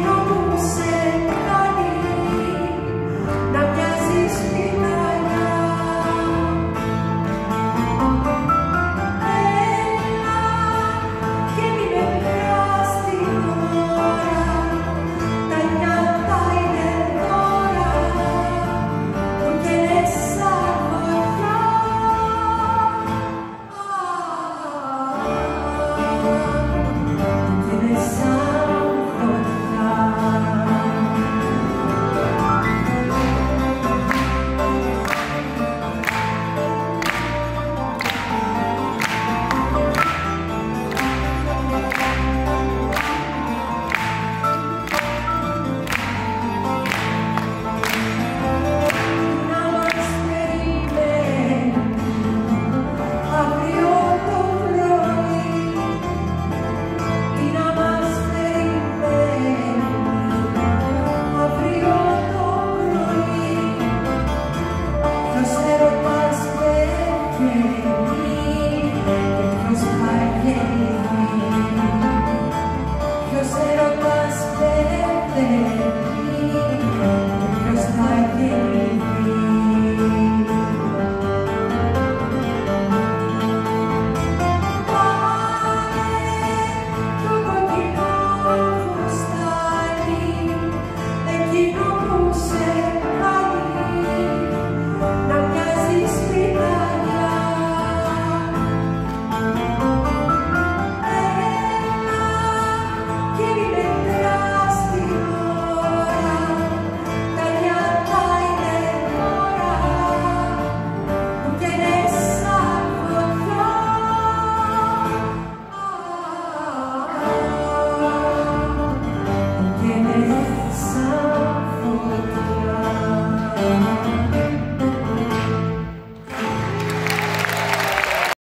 Não sei